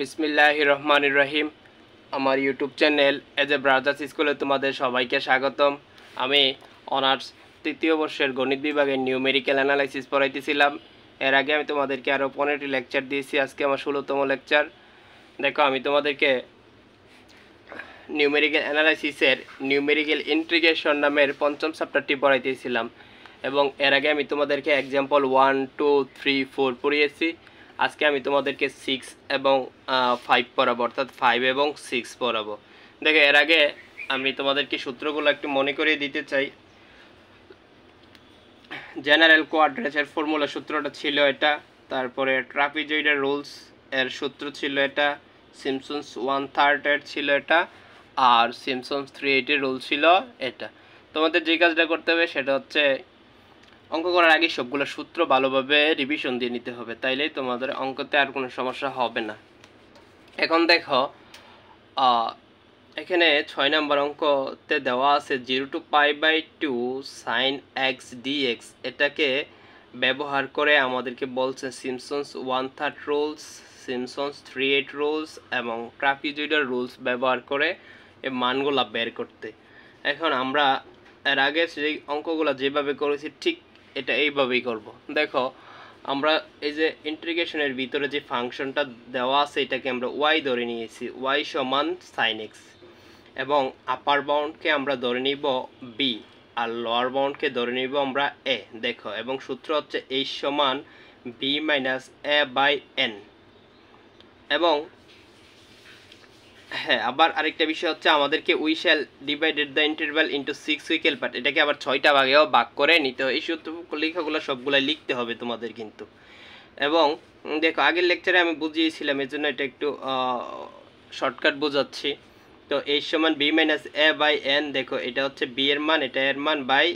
বিসমিল্লাহ রহমান রহিম আমার ইউটিউব চ্যানেল এজ এ ব্রাদার্স স্কুলে তোমাদের সবাইকে স্বাগতম। আমি অনার্স তৃতীয় বর্ষের গণিত বিভাগের নিউমেরিক্যাল অ্যানালাইসিস পড়াইতেছিলাম। এর আগে আমি তোমাদেরকে আরও পনেরোটি লেকচার দিয়েছি, আজকে আমার ষোলোতম লেকচার। দেখো, আমি তোমাদেরকে নিউমেরিক্যাল অ্যানালাইসিসের নিউমেরিক্যাল ইন্ট্রিগেশন নামের পঞ্চম চ্যাপ্টারটি পড়াইতেছিলাম। এবং এর আগে আমি তোমাদেরকে example one, two, three, four পড়িয়েছি। আজকে আমি তোমাদেরকে সিক্স এবং ফাইভ পড়াবো, অর্থাৎ ফাইভ এবং সিক্স পড়াবো। দেখো, এর আগে আমি তোমাদেরকে সূত্রগুলো একটু মনে করিয়ে দিতে চাই। জেনারেল কোয়াড্রেচার ফর্মুলা সূত্রটা ছিল এটা, তারপরে ট্রাপিজয়েডের রুলস এর সূত্র ছিল এটা সিমসন্স ওয়ান থার্ডের ছিল এটা, আর সিমসন্স থ্রি এইটের রুল ছিল এটা। তোমাদের যে কাজটা করতে হবে সেটা হচ্ছে অঙ্ক করার আগে সবগুলো সূত্র ভালোভাবে রিভিশন দিয়ে নিতে হবে, তাইলেই তোমাদের অঙ্কতে আর কোনো সমস্যা হবে না। এখন দেখো এখানে ছয় নম্বর অঙ্কতে দেওয়া আছে zero to pi by two sine x dx এটাকে ব্যবহার করে আমাদেরকে বলছে Simpson's one third rules Simpson's three eight rules এবং ট্রাপিজয়েডার রুলস ব্যবহার করে এই মানগুলা বের করতে। এখন আমরা এর আগে সেই অঙ্কগুলো যেভাবে করেছি, ঠিক এটা এইভাবেই করব। দেখো, আমরা এই যে ইন্টিগ্রেশনের ভিতরে যে ফাংশনটা দেওয়া আছে, এটাকে আমরা ওয়াই ধরে নিয়েছি। ওয়াই সমান সাইন এক্স এবং আপার বাউন্ডকে আমরা ধরে নিব বি আর লোয়ার বাউন্ডকে ধরে নিব আমরা এ দেখো, এবং সূত্র হচ্ছে এই সমান b minus a by n এবং হ্যাঁ আবার আরেকটা বিষয় হচ্ছে আমাদেরকে we shall divided the interval into six equal part এটাকে আবার ছয়টা ভাগেও ভাগ করে নিতে হয়। এই সূত্র লেখাগুলো সবগুলো লিখতে হবে তোমাদের কিন্তু। এবং দেখো, আগের লেকচারে আমি বুঝিয়েছিলাম এর জন্য এটা একটু শর্টকাট বোঝাচ্ছি। তো এই সমান b minus a by n দেখো, এটা হচ্ছে বি এর মান, এটা এর মান বাই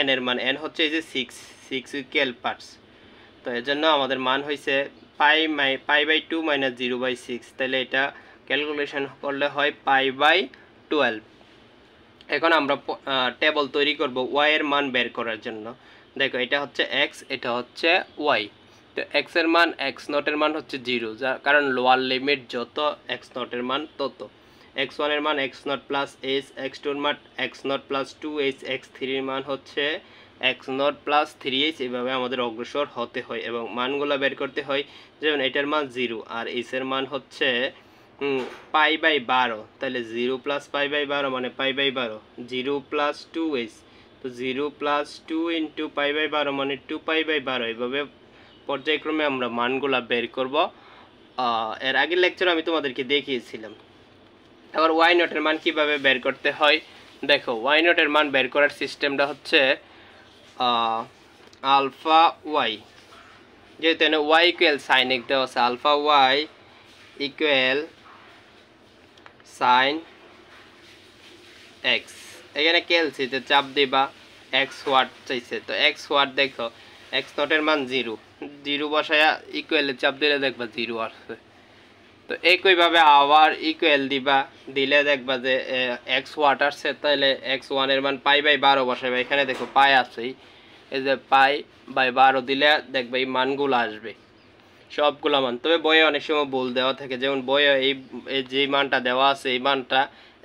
এন এর মান। এন হচ্ছে এই যে সিক্স সিক্স উইকেল পার্টস তো এর জন্য আমাদের মান হয়েছে pi my pi by two minus zero by six তাহলে এটা ক্যালকুলেশন করলে হয় পাই বাই টুয়েলভ। এখন আমরা টেবল তৈরি করব ওয়াই এর মান বের করার জন্য। দেখো, এটা হচ্ছে এক্স এটা হচ্ছে ওয়াই তো এক্সের মান এক্স নটের মান হচ্ছে জিরো যার কারণ লোয়ার লিমিট যত এক্স নটের মান তত। এক্স ওয়ানের মান x not plus h x টুর মান x not plus two h x থ্রির মান হচ্ছে x not plus three h এভাবে আমাদের অগ্রসর হতে হয় এবং মানগুলো বের করতে হয়। যেমন এটার মান জিরো আর এইচের মান হচ্ছে পাই বাই বারো। তাহলে জিরো প্লাস পাই বাই বারো মানে পাই বাই বারো। জিরো প্লাস টু এইচ তো zero plus two into pi by বারো মানে টু পাই বাই বারো। এইভাবে পর্যায়ক্রমে আমরা মানগুলা বের করব। এর আগের লেকচার আমি তোমাদেরকে দেখিয়েছিলাম। এবার ওয়াই নোটের মান কীভাবে বের করতে হয়? দেখো ওয়াই নোটের মান বের করার সিস্টেমটা হচ্ছে আলফা ওয়াই যেহেতু এখানে ওয়াই ইকুয়াল সাইন এক দেওয়া আছে alpha y equal sine x এখানে ক্যালসিতে চাপ দিবা এক্স ওয়াট চাইছে। তো এক্স ওয়াট দেখো এক্স নটের মান জিরো জিরো বসায়া ইকুয়ালে চাপ দিলে দেখবা জিরো আসছে। তো একইভাবে আবার ইকুয়াল দিবা, দিলে দেখবা যে এক্স ওয়াট আসছে তাহলে এক্স ওয়ানের মান পাই বাই বারো বসাবে এখানে দেখো পাই আসছেই এই যে পাই বাই বারো দিলে দেখবা এই মানগুলো আসবে। সবগুলো মান। তবে বইয়ে অনেক সময় ভুল দেওয়া থাকে। যেমন বইয়ে এই যে মানটা দেওয়া আছে, এই মানটা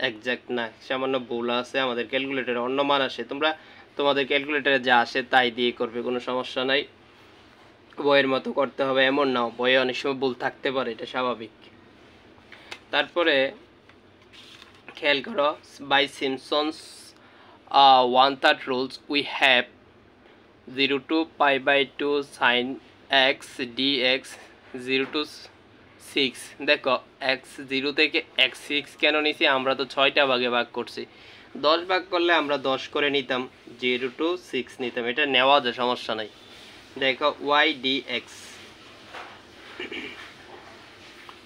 একজ্যাক্ট না। সামান্য ভুল আছে, আমাদের ক্যালকুলেটারে অন্য মান আসে। তোমরা, তোমাদের ক্যালকুলেটারে যা আসে তাই দিয়ে করবে, কোনো সমস্যা নাই। বইয়ের মতো করতে হবে, এমন নাও বইয়ে অনেক সময় ভুল থাকতে পারে, এটা স্বাভাবিক। তারপরে খেয়াল করো by Simpson's one third rules we have zero two pi by two sine x d x zero two six দেখো এক্স জিরো থেকে এক্স সিক্স কেন নিছি? আমরা তো ছয়টা ভাগে ভাগ করছি। দশ ভাগ করলে আমরা দশ করে নিতাম জিরো টু সিক্স নিতাম। এটা নেওয়া যায়, সমস্যা নাই। দেখো ওয়াই ডি এক্স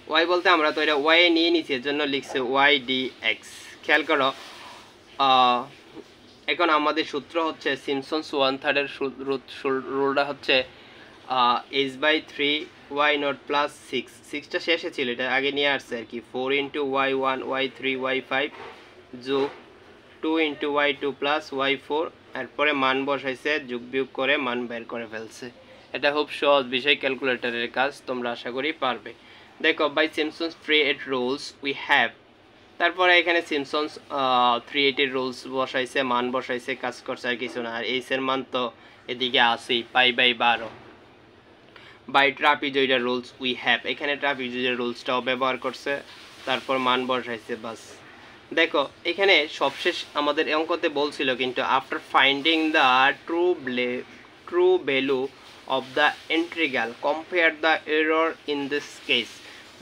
ওয়াই বলতে আমরা তো এটা ওয়াই নিয়ে নিছি এর জন্য লিখছে ওয়াই ডি এক্স খেয়াল করো এখন আমাদের সূত্র হচ্ছে সিমসন্স ওয়ান থার্ডের রুলটা হচ্ছে h by three y not plus six সিক্সটা শেষে ছিল, এটা আগে নিয়ে আসছে আর কি। Four into y one y three y five যোগ two into y two plus y four এরপরে মান বসাইছে, যোগ বিয়োগ করে মান বের করে ফেলছে। এটা খুব সহজ বিষয় ক্যালকুলেটরের কাজ, তোমরা আশা করি পারবে। দেখো by Simpson's three eight rules we have তারপরে এখানে সিমসন্স থ্রি এইটের রুলস বসাইছে, মান বসাইছে, কাজ করছে আর কিছু না। আর এইসের মান তো এদিকে আসেই পাই বাই বারো। By trapezoidal rules we have. এখানে ট্রাপিজয়েডার রুলসটাও ব্যবহার করছে, তারপর মান বসাইছে, বাস। দেখো, এখানে সবশেষ আমাদের অঙ্কতে বলছিল কিন্তু after finding the true ব্লে true value of the integral compare the error in this case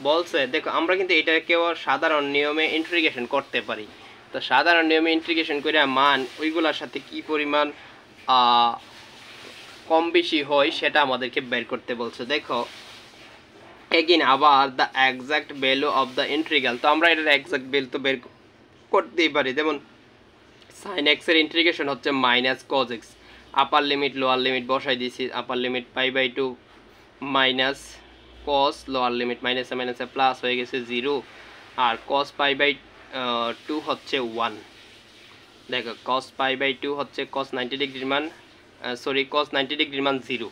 বলছে, দেখো, আমরা কিন্তু এটাকেও সাধারণ নিয়মে ইন্ট্রিগেশন করতে পারি। তো সাধারণ নিয়মে ইন্ট্রিগেশন করে মান, ওইগুলোর সাথে কি পরিমাণ কম বেশি হয় সেটা আমাদেরকে বের করতে বলছে। দেখো এগিন আবার the exact value of the integral তো আমরা এটার একজ্যাক্ট ভ্যালু তো বের করতেই পারি। যেমন সাইন এক্সের ইন্ট্রিগেশন হচ্ছে minus cos x upper limit lower limit বসাই দিয়েছি। Upper limit pi by two minus cos lower limit মাইনাসে মাইনাসে প্লাস হয়ে গেছে জিরো আর কস পাই বাই টু হচ্ছে ওয়ান দেখো কস পাই বাই টু হচ্ছে কস নাইনটি ডিগ্রির মান সরি কস নাইনটি ডিগ্রির মান জিরো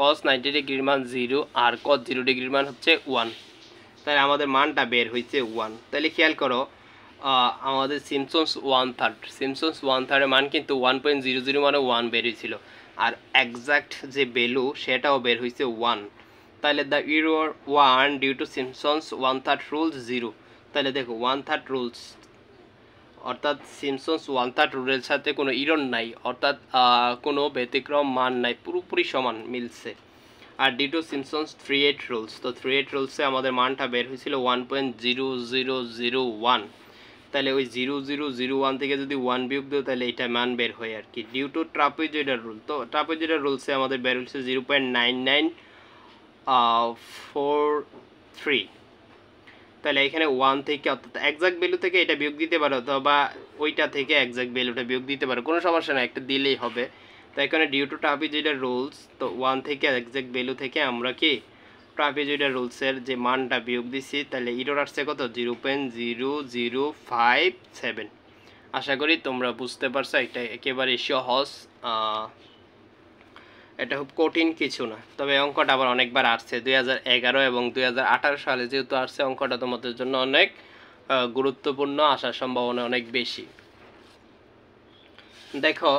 কস নাইনটি ডিগ্রির মান জিরো আর কস জিরো ডিগ্রির মান হচ্ছে ওয়ান তাহলে আমাদের মানটা বের হয়েছে ওয়ান তাহলে খেয়াল করো আমাদের Simpson's one third Simpson's one থার্ডের মান কিন্তু ওয়ান পয়েন্ট জিরো জিরো মানে ওয়ান বের হয়েছিল। আর একজ্যাক্ট যে ভ্যালু সেটাও বের হয়েছে ওয়ান তাহলে the error one due to Simpson's one third rules zero তাহলে দেখো ওয়ান থার্ড রুলস অর্থাৎ সিমসন্স ওয়ান থার্ড রুলের সাথে কোনো ইরন নাই, অর্থাৎ কোনো ব্যতিক্রম মান নাই, পুরোপুরি সমান মিলছে। আর due to Simpson's three eight rules তো থ্রি এইট রুলসে আমাদের মানটা বের হয়েছিল one point zero zero zero one তাহলে ওই জিরো জিরো জিরো ওয়ান থেকে যদি ওয়ান বিয়োগ দেও, তাহলে এটা মান বের হয় আর কি। ডিউ টু ট্রাপিজয়েডার রুল তো ট্রাপিজয়েডার রুলসে আমাদের বের হয়েছে zero point nine nine four three তাহলে এখানে ওয়ান থেকে অর্থাৎ একজাক্ট ভ্যালু থেকে এটা বিয়োগ দিতে পারো অথবা ওইটা থেকে একজাক্ট ভ্যালুটা বিয়োগ দিতে পারো, কোনো সমস্যা না একটা দিলেই হবে। তো এখানে ডিউ টু ট্রাপিজয়েডার রুলস তো ওয়ান থেকে একজাক্ট ভ্যালু থেকে আমরা কি ট্রাপিজয়েডার রুলসের যে মানটা বিয়োগ দিছি, তাহলে ইরোর আসছে কত? Zero point zero zero five seven আশা করি তোমরা বুঝতে পারছ, এটা একেবারে সহজ এটা খুব কঠিন কিছু না। তবে অঙ্কটা আবার অনেকবার আসছে। দুই হাজার এগারো এবং দুই হাজার আঠারো সালে যেহেতু আসছে, অঙ্কটা তোমাদের জন্য অনেক গুরুত্বপূর্ণ, আসার সম্ভাবনা অনেক বেশি। দেখো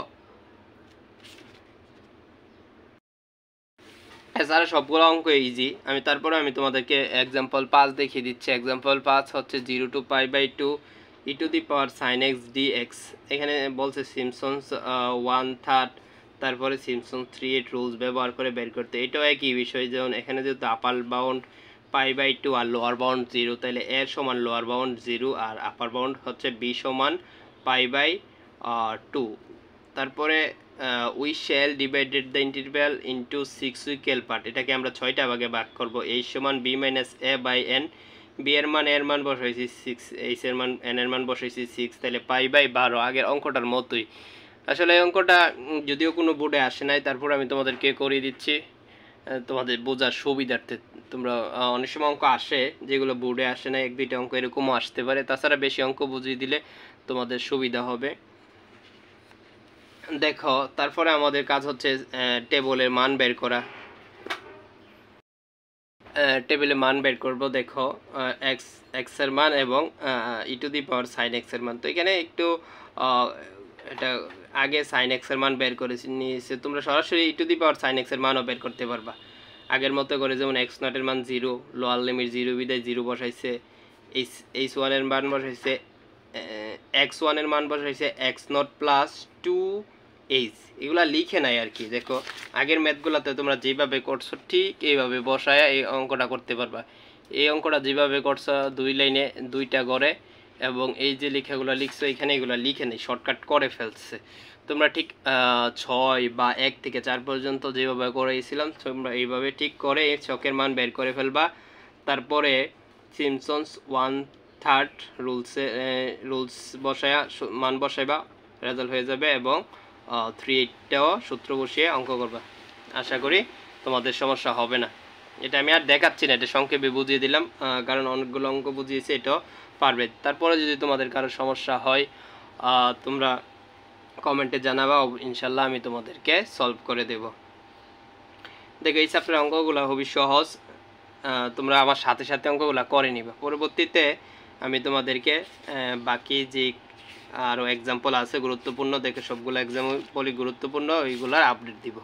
এছাড়া সবগুলো অঙ্ক ইজি আমি তারপরে আমি তোমাদেরকে এক্সাম্পল পাঁচ দেখিয়ে দিচ্ছি। এক্সাম্পল পাঁচ হচ্ছে zero to pi by two e to the power sine x d x এখানে বলছে সিমসন্স ওয়ান থার্ড তারপরে সিমসন থ্রি এইট রুলস ব্যবহার করে বের করতে। এটাও একই বিষয়, যেমন এখানে যেহেতু upper bound pi by two R lower bound zero তাহলে এর সমান লোয়ার বাউন্ড জিরো আর আপার বাউন্ড হচ্ছে বি সমান পাই বাই টু তারপরে we shall divided the interval into six equal part এটাকে আমরা ছয়টা ভাগে ভাগ করব। এই সমান b minus a by n b এর মান এর মান বসাইছি সিক্স এইচ এর মান এন এর মান বসাইছি সিক্স তাহলে পাই বাই বারো। আগের অঙ্কটার মতোই। আসলে অঙ্কটা যদিও কোনো বোর্ডে আসে নাই, তারপর আমি তোমাদেরকে করিয়ে দিচ্ছি। তোমাদের বোঝার সুবিধার্থে তোমরা অনেক সময় অঙ্ক আসে, যেগুলো বোর্ডে আসে না এক দুইটা অঙ্ক এরকমও আসতে পারে। তাছাড়া বেশি অঙ্ক বুঝিয়ে দিলে তোমাদের সুবিধা হবে। দেখো, তারপরে আমাদের কাজ হচ্ছে টেবলের মান বের করা। টেবিলে মান বের করব, দেখো এক্স এক্সের মান এবং ই টু দি পাওয়ার সাইন এক্সের মান। তো এখানে একটু এটা আগে সাইন এক্সের মান বের করে নিয়েছে। তোমরা সরাসরি ই টু দি পাওয়ার সাইন এক্সের মানও বের করতে পারবা। আগের মতো করে যেমন এক্স নটের মান জিরো লোয়ার লিমিট জিরো বিদায় জিরো বসাইছে, এইচ এইচ ওয়ানের মান বসাইছে এক্স ওয়ানের মান বসাইছে, x not plus two h এগুলা লিখে নাই আর কি, দেখো। আগের ম্যাথগুলোতে তোমরা যেভাবে করছ, ঠিক এইভাবে বসায় এই অঙ্কটা করতে পারবা। এই অঙ্কটা যেভাবে করছ, দুই লাইনে দুইটা গড়ে এবং এই যে লেখাগুলো লিখছো, এখানে এগুলো লিখে নেই শর্টকাট করে ফেলছে। তোমরা ঠিক ছয় বা এক থেকে চার পর্যন্ত যেভাবে করেছিলাম, তোমরা এইভাবে ঠিক করে চকের মান বের করে ফেলবা। তারপরে সিমসন্স ওয়ান থার্ড রুলসে রুলস বসায়া মান বসাইবা রেজাল্ট হয়ে যাবে এবং থ্রি এইটটাও সূত্র বসিয়ে অঙ্ক করবা। আশা করি তোমাদের সমস্যা হবে না। এটা আমি আর দেখাচ্ছি না, এটা সংক্ষেপে বুঝিয়ে দিলাম কারণ অনেকগুলো অঙ্ক বুঝিয়েছে, এটাও পারবে। তারপরে যদি তোমাদের কারও সমস্যা হয় তোমরা কমেন্টে জানাবা ইনশাল্লাহ আমি তোমাদেরকে সলভ করে দেব। দেখো, এই চ্যাপ্টার অঙ্কগুলো খুবই সহজ। তোমরা আমার সাথে সাথে অঙ্কগুলো করে নিবা। পরবর্তীতে আমি তোমাদেরকে বাকি যে আরও এক্সাম্পল আছে, গুরুত্বপূর্ণ, দেখে সবগুলো এক্সাম্পলই গুরুত্বপূর্ণ, ওইগুলোর আপডেট দিব।